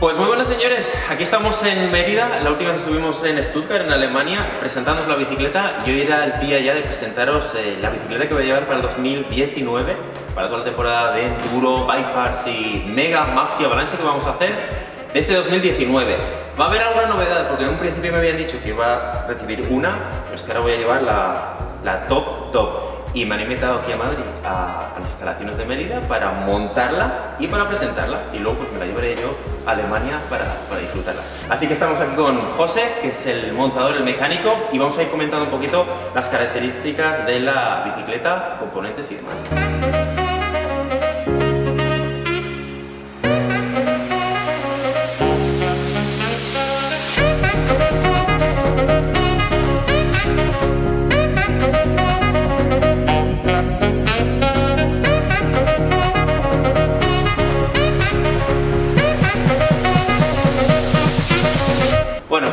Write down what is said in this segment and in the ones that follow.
Pues muy buenas señores, aquí estamos en Mérida, la última vez estuvimos en Stuttgart, en Alemania, presentándoos la bicicleta. Y hoy era el día ya de presentaros eh, la bicicleta que voy a llevar para el 2019, para toda la temporada de Enduro, Bike Parts y Mega Maxi Avalanche que vamos a hacer de este 2019. Va a haber alguna novedad, porque en un principio me habían dicho que iba a recibir una, pero es que ahora voy a llevar la, la top top y me han invitado aquí a Madrid a, las instalaciones de Mérida para montarla y para presentarla y luego pues me la llevaré yo a Alemania para, para disfrutarla. Así que estamos aquí con José, que es el montador, el mecánico y vamos a ir comentando un poquito las características de la bicicleta, componentes y demás.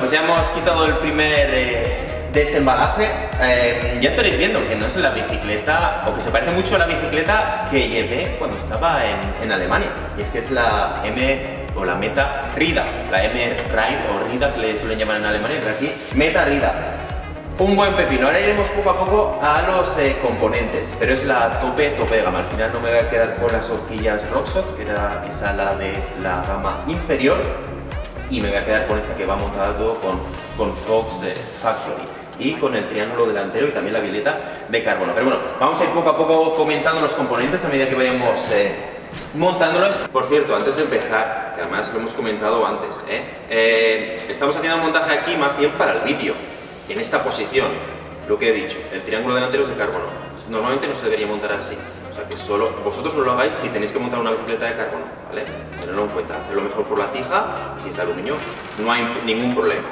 Pues ya hemos quitado el primer eh, desembalaje. Eh, ya estaréis viendo que no es la bicicleta, o que se parece mucho a la bicicleta que llevé cuando estaba en, Alemania. Y es que es la M o la Meta Rida, la M Ride o Rida que le suelen llamar en Alemania, pero aquí Meta Rida. Un buen pepino. Ahora iremos poco a poco a los eh, componentes, pero es la tope, tope de gama. Al final no me voy a quedar con las horquillas Rockshot, que era esa la de la gama inferior, y me voy a quedar con esta que va montada todo con, con Fox eh, Factory y con el triángulo delantero y también la violeta de carbono. Pero bueno, vamos a ir poco a poco comentando los componentes a medida que vayamos eh, montándolos. Por cierto, antes de empezar, que además lo hemos comentado antes, ¿eh? estamos haciendo el montaje aquí más bien para el vídeo, en esta posición, lo que he dicho, el triángulo delantero es de carbono. Normalmente no se debería montar así, que solo vosotros no lo hagáis si tenéis que montar una bicicleta de carbono, ¿vale? Tenerlo en cuenta, hacerlo mejor por la tija y si es de aluminio no hay ningún problema.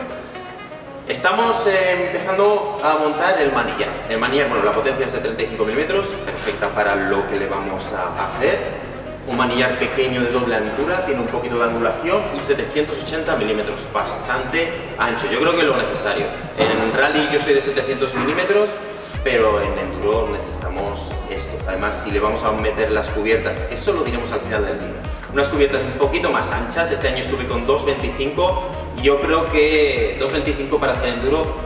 Estamos eh, empezando a montar el manillar. El manillar, bueno, la potencia es de 35 milímetros, perfecta para lo que le vamos a hacer. Un manillar pequeño de doble altura, tiene un poquito de angulación y 780 milímetros, bastante ancho. Yo creo que es lo necesario. En rally yo soy de 700 milímetros, pero en enduro necesitamos esto. Además, si le vamos a meter las cubiertas, eso lo diremos al final del vídeo, unas cubiertas un poquito más anchas, este año estuve con 2.25, yo creo que 2.25 para hacer enduro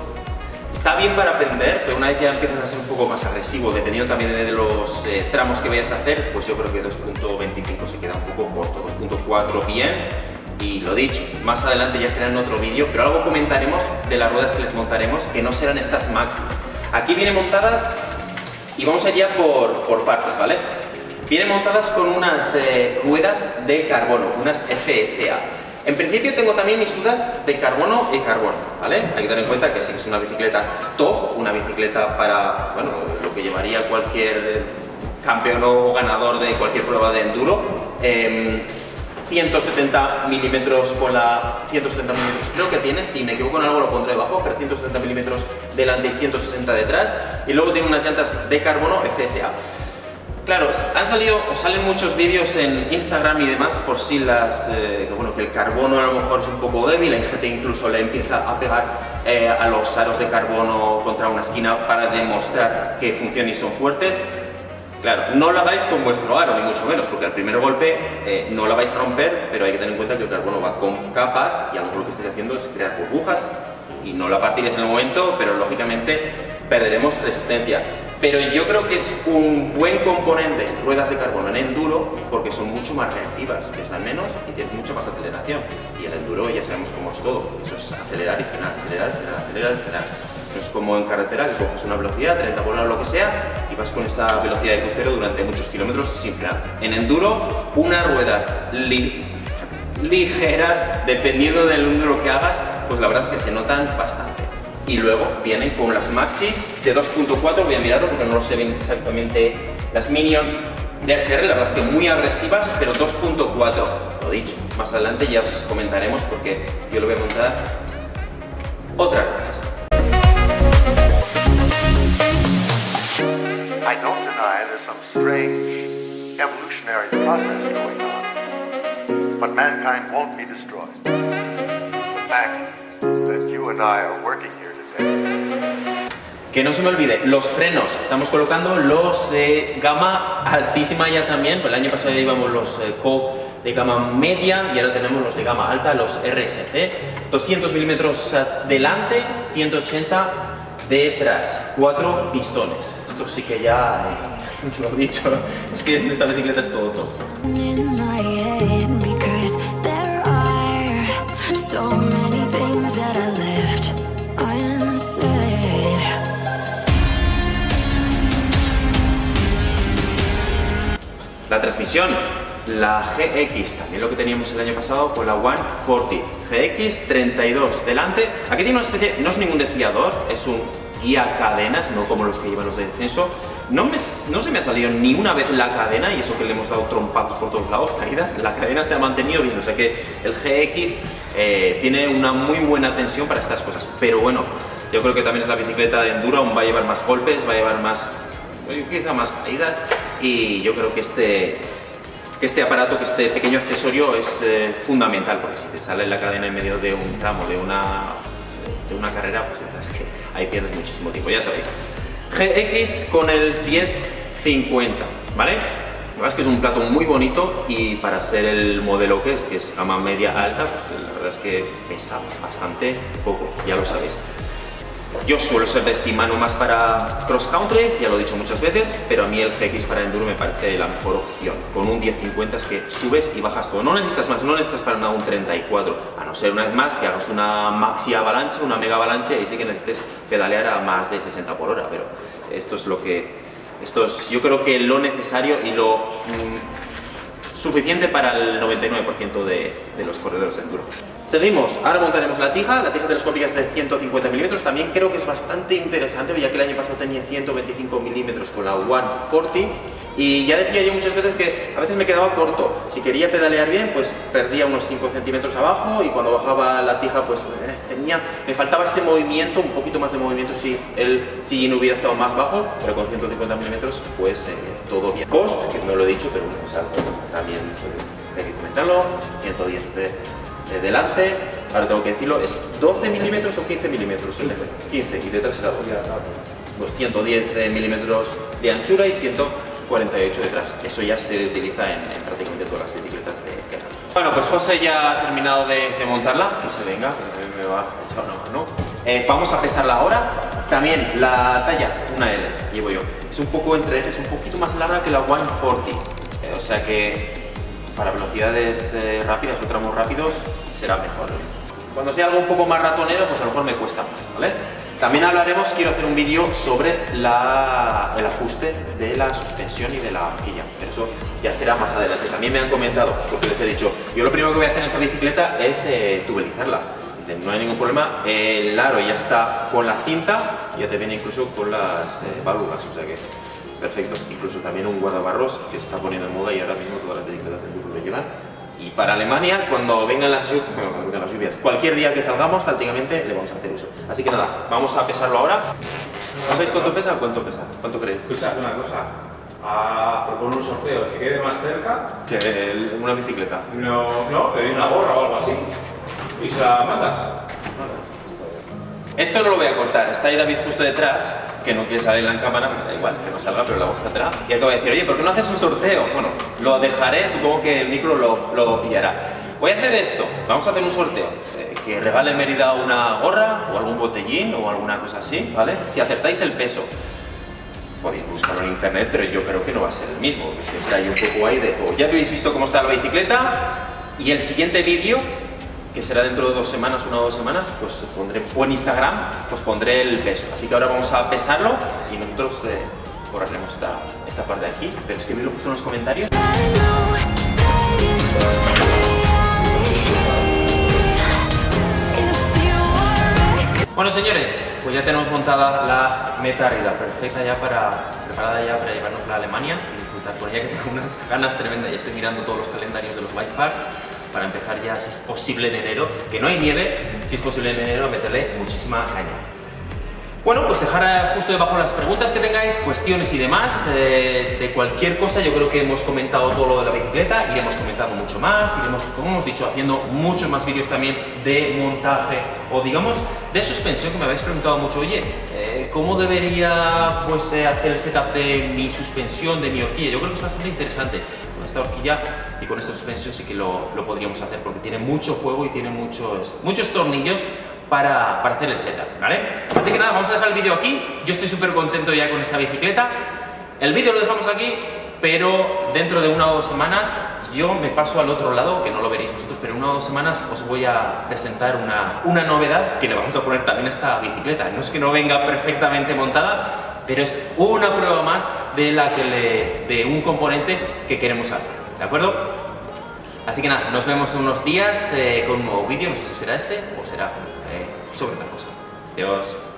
está bien para aprender, pero una vez ya empiezas a ser un poco más agresivo, dependiendo también de los eh, tramos que vayas a hacer, pues yo creo que 2.25 se queda un poco corto, 2.4 bien, y lo dicho, más adelante ya será en otro vídeo, pero algo comentaremos de las ruedas que les montaremos que no serán estas máximas. Aquí viene montada y vamos allá por, por partes, ¿vale? Vienen montadas con unas eh, ruedas de carbono, unas FSA. En principio tengo también mis dudas de carbono y carbono, ¿vale? Hay que tener en cuenta que sí que es una bicicleta top, una bicicleta para, bueno, lo que llevaría cualquier campeón o ganador de cualquier prueba de enduro. Em, 170 milímetros con la 170 milímetros creo que tiene, si me equivoco en algo lo pondré debajo, pero 170 milímetros delante y 160 detrás y luego tiene unas llantas de carbono FSA. Claro, han salido, salen muchos vídeos en Instagram y demás por si las, eh, bueno, que el carbono a lo mejor es un poco débil, hay gente incluso le empieza a pegar eh, a los aros de carbono contra una esquina para demostrar que funcionan y son fuertes. Claro, no lo hagáis con vuestro aro, ni mucho menos, porque al primer golpe eh, no la vais a romper, pero hay que tener en cuenta que el carbono va con capas y a lo mejor lo que estáis haciendo es crear burbujas y no la partiréis en el momento, pero lógicamente perderemos resistencia. Pero yo creo que es un buen componente ruedas de carbono en enduro porque son mucho más reactivas, pesan menos y tienen mucha más aceleración. Y el enduro ya sabemos cómo es todo, eso es acelerar y frenar, acelerar, frenar, acelerar y frenar. Es como en carretera que coges una velocidad, 30 por hora o lo que sea, y vas con esa velocidad de crucero durante muchos kilómetros sin frenar. En enduro, unas ruedas ligeras, dependiendo del enduro que hagas, pues la verdad es que se notan bastante. Y luego vienen con las Maxis de 2.4, voy a mirarlo porque no lo sé bien exactamente, las Minion de HR, la verdad es que muy agresivas, pero 2.4, lo dicho, más adelante ya os comentaremos porque yo lo voy a montar otras I don't deny there's some strange evolutionary process going on, but mankind won't be destroyed. The fact that you and I are working here today. Que no se me olvide, los frenos, estamos colocando los de gama altísima ya también, pues el año pasado ya íbamos los eh, Co de gama media y ahora tenemos los de gama alta, los RSC, 200 milímetros delante, 180 detrás, cuatro pistones. Esto sí que ya eh, lo he dicho, es que esta bicicleta es todo todo. La transmisión, la GX, también lo que teníamos el año pasado con la 140. GX 32 delante. Aquí tiene una especie, no es ningún desviador, es un guía cadenas, no como los que llevan los de descenso. No, me, no se me ha salido ni una vez la cadena, y eso que le hemos dado trompados por todos lados, caídas, la cadena se ha mantenido bien, o sea que el GX eh, tiene una muy buena tensión para estas cosas. Pero bueno, yo creo que también es la bicicleta de enduro, aún va a llevar más golpes, va a llevar más, quizá más caídas, y yo creo que este, que este aparato, que este pequeño accesorio es eh, fundamental, porque si te sale la cadena en medio de un tramo, de una, de una carrera, pues es que ahí pierdes muchísimo tiempo, ya sabéis. GX con el 1050, ¿vale? La verdad es que es un plato muy bonito y para ser el modelo que es, que es gama media alta, pues la verdad es que pesa bastante poco, ya lo sabéis. Yo suelo ser de Shimano más para cross country, ya lo he dicho muchas veces, pero a mí el GX para enduro me parece la mejor opción. Con un 1050 es que subes y bajas todo. No necesitas más, no necesitas para nada un 34, a no ser una vez más que hagas una maxi avalanche, una mega avalanche y sí que necesites pedalear a más de 60 por hora, pero esto es lo que... Esto es, yo creo que lo necesario y lo mm, suficiente para el 99% de, los corredores de enduro. Seguimos, ahora montaremos la tija, la tija telescópica es de 150 milímetros, también creo que es bastante interesante, ya que el año pasado tenía 125 milímetros con la 140 y ya decía yo muchas veces que a veces me quedaba corto, si quería pedalear bien pues perdía unos 5 centímetros abajo y cuando bajaba la tija pues eh, tenía, me faltaba ese movimiento, un poquito más de movimiento si el sillín hubiera estado más bajo, pero con 150 milímetros pues eh, todo bien. Cost, que no lo he dicho pero también pues, hay que comentarlo, 110 de de delante, ahora tengo que decirlo, es 12 milímetros o 15 milímetros el 15 y detrás será 12. Pues 110 milímetros de anchura y 148 detrás. Eso ya se utiliza en, prácticamente todas las bicicletas de Bueno, pues José ya ha terminado de, montarla, que se venga, que me va a echar una mano. Eh, vamos a pesarla ahora. También la talla, una L, llevo yo. Es un poco entre, es un poquito más larga que la 140. Eh, o sea que para velocidades eh, rápidas o tramos rápidos será mejor. Cuando sea algo un poco más ratonero, pues a lo mejor me cuesta más, ¿vale? También hablaremos, quiero hacer un vídeo sobre el ajuste de la suspensión y de la horquilla, pero eso ya será más adelante. También me han comentado, porque les he dicho, yo lo primero que voy a hacer en esta bicicleta es eh, tubelizarla. no hay ningún problema, el aro ya está con la cinta, ya te viene incluso con las eh, válvulas, o sea que perfecto. Incluso también un guardabarros que se está poniendo en moda y ahora mismo todas las bicicletas del Y para Alemania, cuando vengan las, las lluvias, cualquier día que salgamos, prácticamente le vamos a hacer uso. Así que nada, vamos a pesarlo ahora. ¿Sabéis cuánto pesa? ¿Cuánto pesa? ¿Cuánto creéis? Escucha, una cosa. A proponer un sorteo, el que quede más cerca. Que una bicicleta. No, no, te doy una gorra o algo así. ¿Y se la mandas? Esto no lo voy a cortar, está ahí David justo detrás que no quiere salir en la cámara, da igual, que no salga, pero la voz atrás. Y acabo de decir, oye, ¿por qué no haces un sorteo? Bueno, lo dejaré, supongo que el micro lo, lo pillará. Voy a hacer esto, vamos a hacer un sorteo. Eh, que regale Mérida una gorra o algún botellín o alguna cosa así, ¿vale? Si acertáis el peso, podéis buscarlo en internet, pero yo creo que no va a ser el mismo, que siempre hay un poco ahí de... Ya habéis visto cómo está la bicicleta, y el siguiente vídeo que será dentro de dos semanas, una o dos semanas, pues pondré, o en Instagram, pues pondré el peso. Así que ahora vamos a pesarlo y nosotros eh, borraremos esta, esta parte de aquí, pero escribirlo justo en los comentarios. Bueno señores, pues ya tenemos montada la meta arriba, perfecta ya para, preparada ya para llevarnos a Alemania y disfrutar por ella que tengo unas ganas tremendas, ya estoy mirando todos los calendarios de los bike parks para empezar ya, si es posible en enero, que no hay nieve, si es posible en enero, meterle muchísima caña. Bueno, pues dejar eh, justo debajo las preguntas que tengáis, cuestiones y demás, eh, de cualquier cosa, yo creo que hemos comentado todo lo de la bicicleta, iremos comentando mucho más, iremos, como hemos dicho, haciendo muchos más vídeos también de montaje o digamos de suspensión, que me habéis preguntado mucho, oye, ¿cómo debería pues hacer el setup de mi suspensión, de mi horquilla? Yo creo que es bastante interesante esta horquilla y con esta suspensión sí que lo, lo podríamos hacer porque tiene mucho juego y tiene muchos, muchos tornillos para, para, hacer el setup, ¿vale? Así que nada, vamos a dejar el vídeo aquí. Yo estoy súper contento ya con esta bicicleta. El vídeo lo dejamos aquí, pero dentro de una o dos semanas yo me paso al otro lado, que no lo veréis vosotros, pero en una o dos semanas os voy a presentar una, una novedad que le vamos a poner también a esta bicicleta. No es que no venga perfectamente montada, pero es una prueba más de, la que le, de un componente que queremos hacer, ¿de acuerdo? Así que nada, nos vemos en unos días eh, con un nuevo vídeo, no sé si será este o será eh, sobre otra cosa. Adiós.